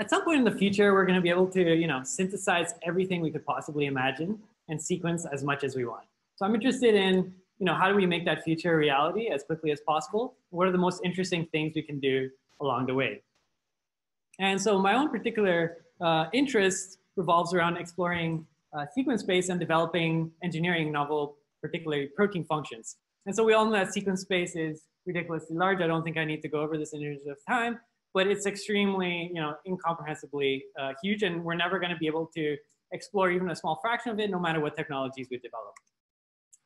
at some point in the future, we're going to be able to, you know, synthesize everything we could possibly imagine and sequence as much as we want. So I'm interested in, you know, how do we make that future reality as quickly as possible? What are the most interesting things we can do along the way? And so my own particular uh, interest revolves around exploring uh, sequence space and developing engineering novel, particularly protein functions. And so we all know that sequence space is ridiculously large. I don't think I need to go over this in interest of time, but it's extremely, you know, incomprehensibly uh, huge, and we're never going to be able to explore even a small fraction of it, no matter what technologies we develop.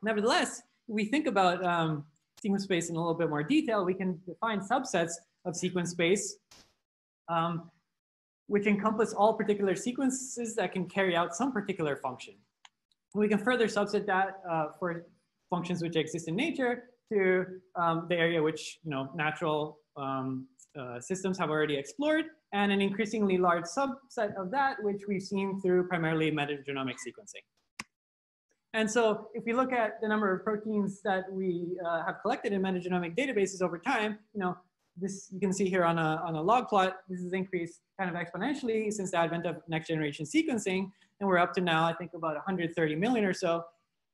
Nevertheless, we think about um, sequence space in a little bit more detail, we can define subsets of sequence space, um, which encompass all particular sequences that can carry out some particular function. We can further subset that uh, for functions which exist in nature to um, the area which you know natural um, uh, systems have already explored, and an increasingly large subset of that, which we've seen through primarily metagenomic sequencing. And so if we look at the number of proteins that we uh, have collected in metagenomic databases over time, you know, this you can see here on a, on a log plot, this has increased kind of exponentially since the advent of next generation sequencing. And we're up to now, I think about 130 million or so.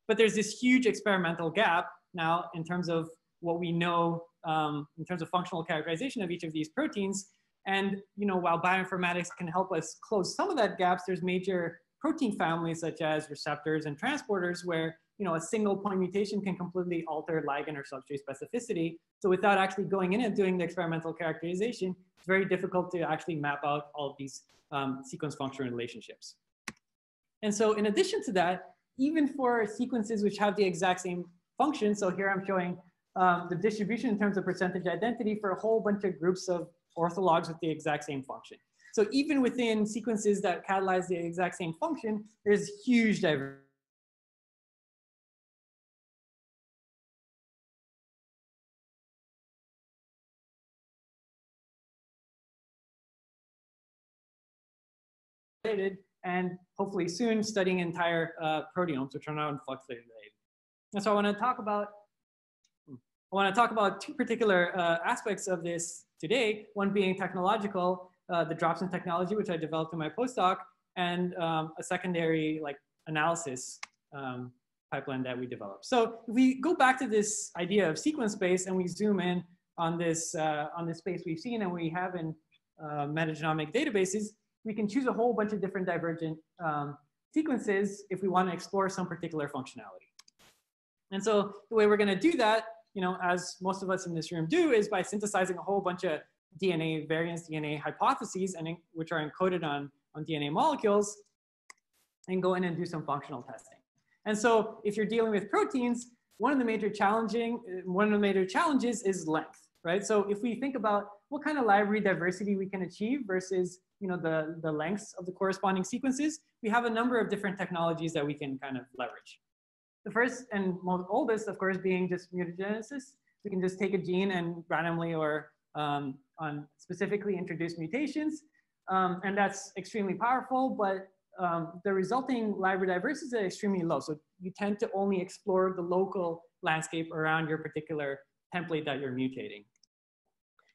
But there's this huge experimental gap now in terms of what we know um, in terms of functional characterization of each of these proteins. And you know, while bioinformatics can help us close some of that gaps, there's major protein families such as receptors and transporters where you know, a single point mutation can completely alter ligand or substrate specificity. So without actually going in and doing the experimental characterization, it's very difficult to actually map out all of these um, sequence function relationships. And so in addition to that, even for sequences which have the exact same function, so here I'm showing um, the distribution in terms of percentage identity for a whole bunch of groups of orthologs with the exact same function. So even within sequences that catalyze the exact same function, there's huge diversity. and hopefully soon studying entire uh, proteomes, which are now in flux today. And so I want to talk about I want to talk about two particular uh, aspects of this today, one being technological, uh, the in technology, which I developed in my postdoc, and um, a secondary like analysis um, pipeline that we developed. So if we go back to this idea of sequence space and we zoom in on this, uh, on this space we've seen and we have in uh, metagenomic databases, we can choose a whole bunch of different divergent um, sequences if we want to explore some particular functionality. And so the way we're going to do that, you know, as most of us in this room do, is by synthesizing a whole bunch of DNA variants, DNA hypotheses, and in, which are encoded on, on DNA molecules, and go in and do some functional testing. And so if you're dealing with proteins, one of the major challenging, one of the major challenges is length, right? So if we think about what kind of library diversity we can achieve versus you know, the, the lengths of the corresponding sequences, we have a number of different technologies that we can kind of leverage. The first and most oldest, of course, being just mutagenesis. We can just take a gene and randomly or um, on specifically introduce mutations. Um, and that's extremely powerful, but um, the resulting library diversity is extremely low. So you tend to only explore the local landscape around your particular template that you're mutating.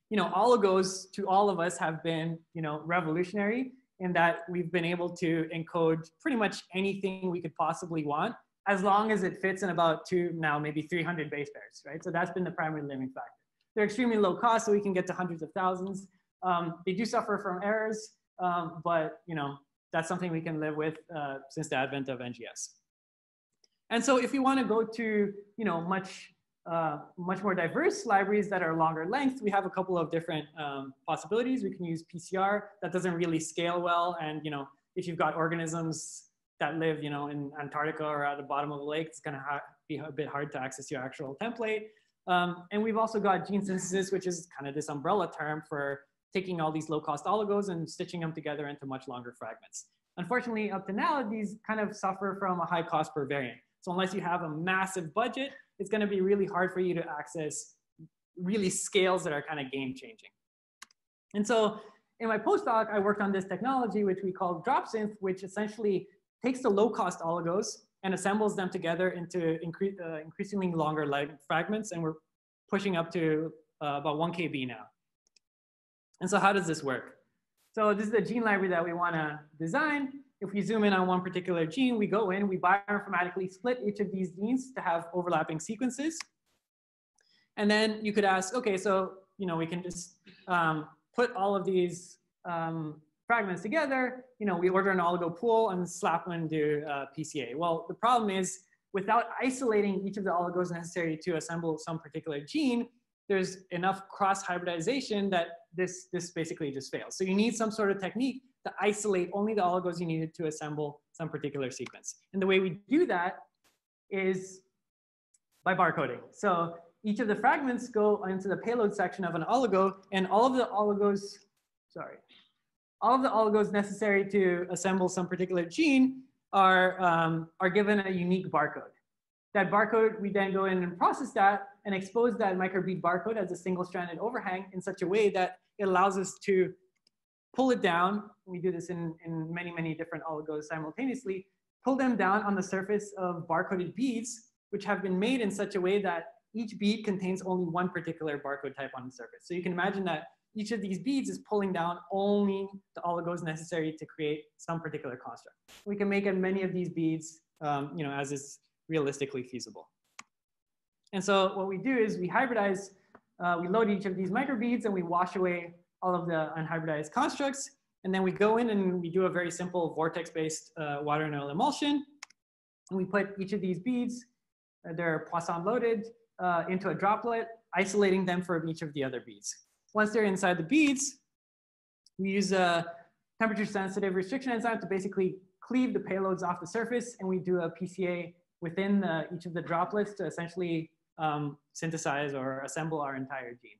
You know, oligos to all of us have been, you know, revolutionary in that we've been able to encode pretty much anything we could possibly want as long as it fits in about two, now maybe 300 base pairs, right? So that's been the primary limiting factor. They're extremely low cost, so we can get to hundreds of thousands. Um, they do suffer from errors, um, but you know that's something we can live with uh, since the advent of NGS. And so if you want to go to you know much uh, much more diverse libraries that are longer length, we have a couple of different um, possibilities. We can use PCR that doesn't really scale well, and you know if you've got organisms that live, you know, in Antarctica or at the bottom of a lake, it's gonna be a bit hard to access your actual template. Um, and we've also got gene synthesis, which is kind of this umbrella term for taking all these low-cost oligos and stitching them together into much longer fragments. Unfortunately, up to now, these kind of suffer from a high cost per variant. So unless you have a massive budget, it's gonna be really hard for you to access really scales that are kind of game changing. And so in my postdoc, I worked on this technology, which we call dropsynth, which essentially takes the low cost oligos and assembles them together into incre uh, increasingly longer length fragments. And we're pushing up to uh, about 1 KB now. And so how does this work? So this is the gene library that we want to design. If we zoom in on one particular gene, we go in, we bioinformatically split each of these genes to have overlapping sequences. And then you could ask, okay, so you know we can just um, put all of these um, fragments together. You know, we order an oligo pool and slap them into uh, PCA. Well, the problem is without isolating each of the oligos necessary to assemble some particular gene, there's enough cross hybridization that this, this basically just fails. So you need some sort of technique to isolate only the oligos you needed to assemble some particular sequence. And the way we do that is by barcoding. So each of the fragments go into the payload section of an oligo and all of the oligos, sorry, all of the oligos necessary to assemble some particular gene are, um, are given a unique barcode. That barcode, we then go in and process that and expose that microbead barcode as a single stranded overhang in such a way that it allows us to pull it down. We do this in, in many, many different oligos simultaneously, pull them down on the surface of barcoded beads, which have been made in such a way that each bead contains only one particular barcode type on the surface. So you can imagine that each of these beads is pulling down only the oligos necessary to create some particular construct. We can make as many of these beads, um, you know, as is realistically feasible. And so what we do is we hybridize, uh, we load each of these microbeads and we wash away all of the unhybridized constructs. And then we go in and we do a very simple vortex-based uh, water and oil emulsion. And we put each of these beads, uh, they're Poisson loaded, uh, into a droplet, isolating them from each of the other beads. Once they're inside the beads, we use a temperature sensitive restriction enzyme to basically cleave the payloads off the surface and we do a PCA within the, each of the droplets to essentially um, synthesize or assemble our entire gene.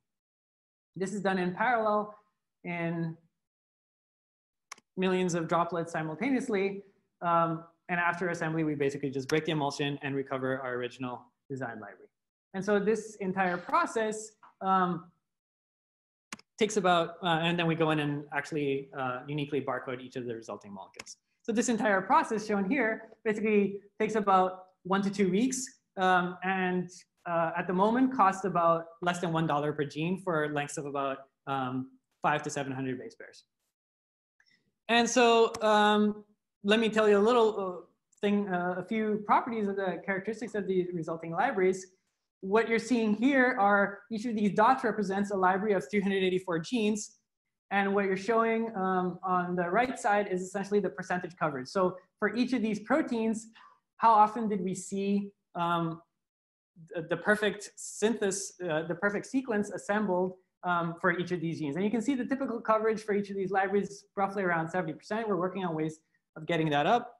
This is done in parallel in millions of droplets simultaneously. Um, and after assembly, we basically just break the emulsion and recover our original design library. And so this entire process um, takes about, uh, and then we go in and actually uh, uniquely barcode each of the resulting molecules. So this entire process shown here basically takes about one to two weeks. Um, and uh, at the moment costs about less than $1 per gene for lengths of about um, five to 700 base pairs. And so um, let me tell you a little uh, thing, uh, a few properties of the characteristics of the resulting libraries what you're seeing here are each of these dots represents a library of 384 genes. And what you're showing um, on the right side is essentially the percentage coverage. So for each of these proteins, how often did we see um, the, perfect synthesis, uh, the perfect sequence assembled um, for each of these genes? And you can see the typical coverage for each of these libraries, roughly around 70%. We're working on ways of getting that up.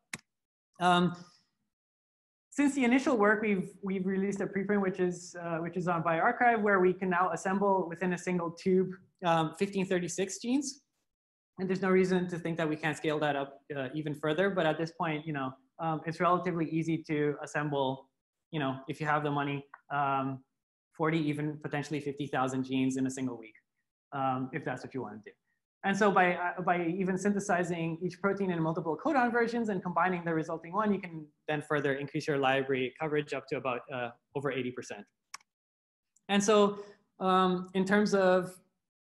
Since the initial work, we've, we've released a preprint, which is, uh, which is on bioRxiv, where we can now assemble within a single tube um, 1536 genes. And there's no reason to think that we can't scale that up uh, even further. But at this point, you know, um, it's relatively easy to assemble, you know, if you have the money, um, 40, even potentially 50,000 genes in a single week, um, if that's what you want to do. And so by, uh, by even synthesizing each protein in multiple codon versions and combining the resulting one, you can then further increase your library coverage up to about uh, over 80%. And so um, in terms of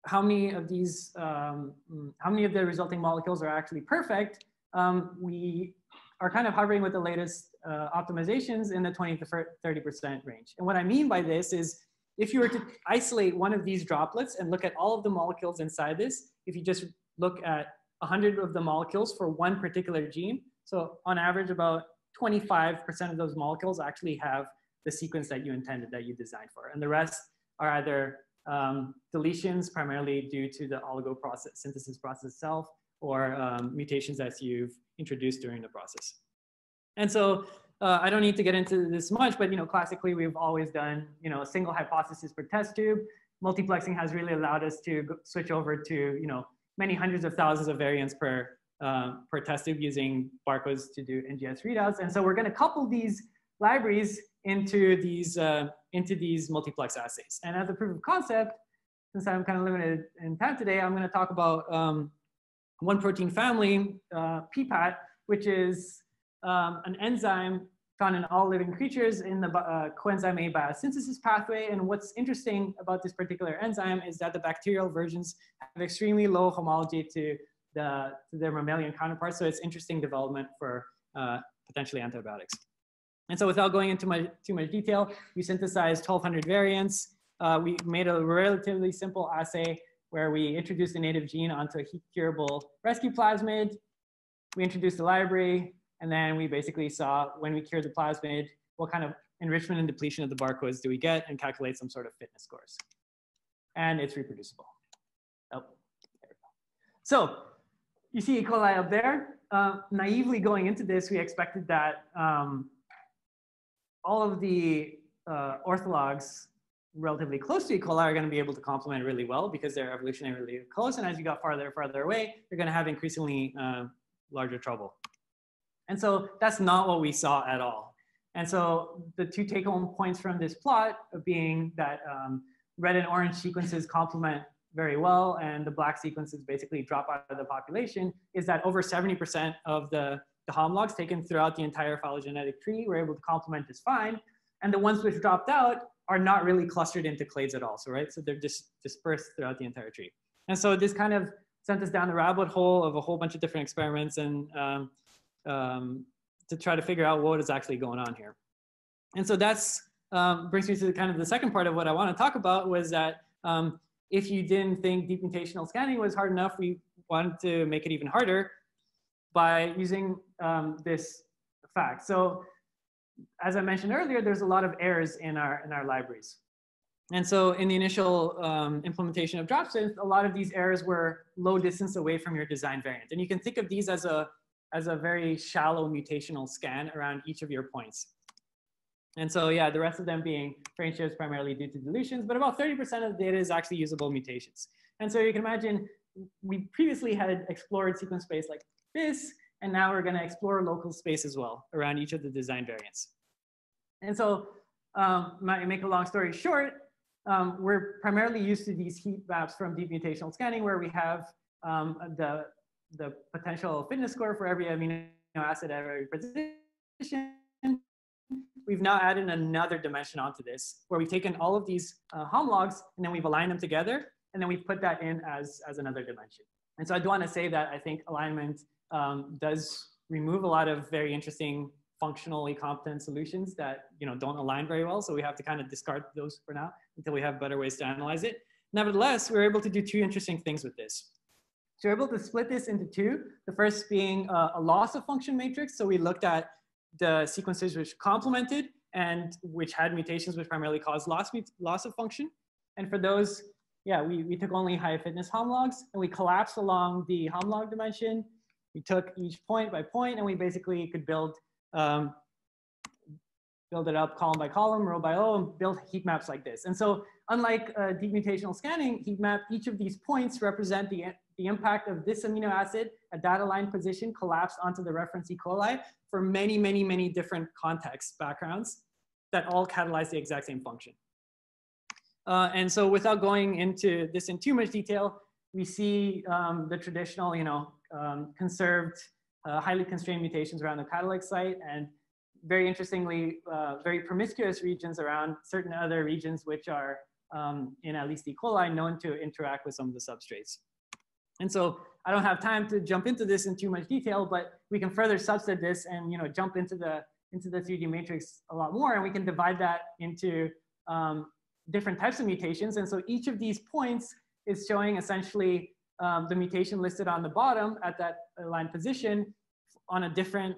how many of these, um, how many of the resulting molecules are actually perfect, um, we are kind of hovering with the latest uh, optimizations in the 20 to 30% range. And what I mean by this is if you were to isolate one of these droplets and look at all of the molecules inside this, if you just look at 100 of the molecules for one particular gene, so on average about 25% of those molecules actually have the sequence that you intended, that you designed for. And the rest are either um, deletions primarily due to the oligo process, synthesis process itself, or um, mutations that you've introduced during the process. And so uh, I don't need to get into this much, but you know, classically we've always done you know a single hypothesis per test tube. Multiplexing has really allowed us to switch over to you know many hundreds of thousands of variants per uh, per test tube using barcodes to do NGS readouts. And so we're going to couple these libraries into these uh, into these multiplex assays. And as a proof of concept, since I'm kind of limited in time today, I'm going to talk about um, one protein family, uh, PPAT, which is um, an enzyme found in all living creatures in the uh, coenzyme A biosynthesis pathway. And what's interesting about this particular enzyme is that the bacterial versions have extremely low homology to the, to their mammalian counterparts. So it's interesting development for uh, potentially antibiotics. And so without going into too much detail, we synthesized 1200 variants. Uh, we made a relatively simple assay where we introduced a native gene onto a heat curable rescue plasmid. We introduced the library, and then we basically saw when we cured the plasmid, what kind of enrichment and depletion of the barcodes do we get and calculate some sort of fitness scores. And it's reproducible. Oh, there we go. So you see E. coli up there. Uh, naively going into this, we expected that um, all of the uh, orthologs relatively close to E. coli are going to be able to complement really well because they're evolutionarily close. And as you got farther and farther away, you're going to have increasingly uh, larger trouble. And so that's not what we saw at all. And so the two take home points from this plot being that um, red and orange sequences complement very well and the black sequences basically drop out of the population is that over 70% of the, the homologs taken throughout the entire phylogenetic tree were able to complement just fine. And the ones which dropped out are not really clustered into clades at all. So, right, so they're just dispersed throughout the entire tree. And so this kind of sent us down the rabbit hole of a whole bunch of different experiments and um, um, to try to figure out what is actually going on here. And so that's um, brings me to the kind of the second part of what I want to talk about was that um, if you didn't think deep mutational scanning was hard enough, we wanted to make it even harder by using um, this fact. So as I mentioned earlier, there's a lot of errors in our, in our libraries. And so in the initial um, implementation of DropSynth, a lot of these errors were low distance away from your design variant. And you can think of these as a, as a very shallow mutational scan around each of your points. And so yeah, the rest of them being frame shifts primarily due to deletions, but about 30% of the data is actually usable mutations. And so you can imagine we previously had explored sequence space like this, and now we're gonna explore local space as well around each of the design variants. And so um, make a long story short, um, we're primarily used to these heat maps from deep mutational scanning where we have um, the, the potential fitness score for every amino acid at every position we've now added another dimension onto this where we've taken all of these uh, homologs and then we've aligned them together and then we've put that in as, as another dimension. And so I do want to say that I think alignment um, does remove a lot of very interesting functionally competent solutions that you know don't align very well. So we have to kind of discard those for now until we have better ways to analyze it. Nevertheless, we're able to do two interesting things with this. So we're able to split this into two. The first being uh, a loss of function matrix. So we looked at the sequences which complemented and which had mutations which primarily caused loss, loss of function. And for those, yeah, we, we took only high fitness homologs and we collapsed along the homolog dimension. We took each point by point and we basically could build um, build it up column by column, row by row, and build heat maps like this. And so unlike uh, deep mutational scanning heat map, each of these points represent the, the impact of this amino acid at that line position collapsed onto the reference E. coli for many, many, many different contexts, backgrounds that all catalyze the exact same function. Uh, and so without going into this in too much detail, we see um, the traditional, you know, um, conserved, uh, highly constrained mutations around the catalytic site and very interestingly, uh, very promiscuous regions around certain other regions which are um, in at least E. coli known to interact with some of the substrates. And so I don't have time to jump into this in too much detail, but we can further subset this and you know jump into the into the 3D matrix a lot more, and we can divide that into um, different types of mutations. And so each of these points is showing essentially um, the mutation listed on the bottom at that aligned position on a different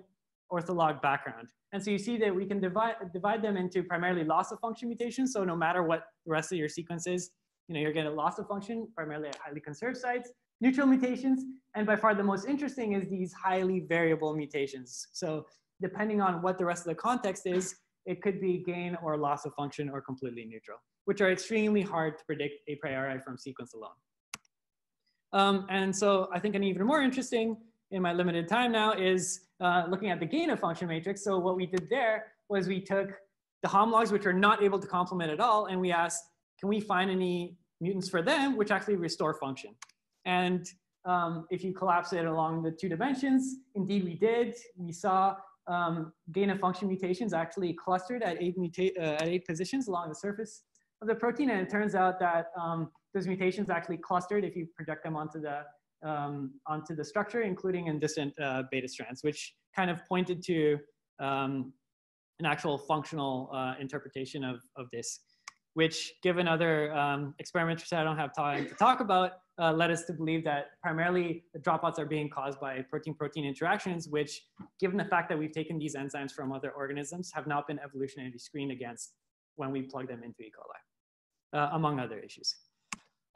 ortholog background. And so you see that we can divide, divide them into primarily loss of function mutations. So no matter what the rest of your sequence is, you know, you're getting a loss of function primarily at highly conserved sites neutral mutations, and by far the most interesting is these highly variable mutations. So depending on what the rest of the context is, it could be gain or loss of function or completely neutral, which are extremely hard to predict a priori from sequence alone. Um, and so I think an even more interesting in my limited time now is uh, looking at the gain of function matrix. So what we did there was we took the homologs which are not able to complement at all, and we asked, can we find any mutants for them which actually restore function? And um, if you collapse it along the two dimensions, indeed we did. We saw um, gain of function mutations actually clustered at eight, uh, at eight positions along the surface of the protein. And it turns out that um, those mutations actually clustered if you project them onto the um, onto the structure, including in distant uh, beta strands, which kind of pointed to um, an actual functional uh, interpretation of, of this, which given other um, experiments which I don't have time to talk about, uh, led us to believe that primarily the dropouts are being caused by protein-protein interactions, which given the fact that we've taken these enzymes from other organisms have not been evolutionarily screened against when we plug them into E. coli, uh, among other issues.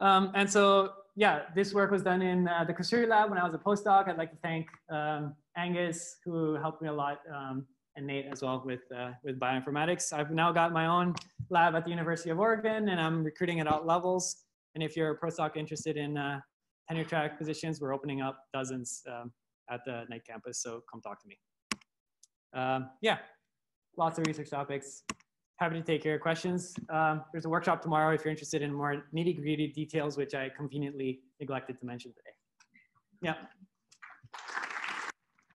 Um, and so, yeah, this work was done in uh, the Kasturi lab when I was a postdoc. I'd like to thank um, Angus, who helped me a lot, um, and Nate as well with, uh, with bioinformatics. I've now got my own lab at the University of Oregon, and I'm recruiting at all levels. And if you're a postdoc interested in uh, tenure track positions, we're opening up dozens um, at the night campus, so come talk to me. Um, yeah, lots of research topics happy to take your questions. Um, there's a workshop tomorrow if you're interested in more nitty gritty details, which I conveniently neglected to mention today. Yeah.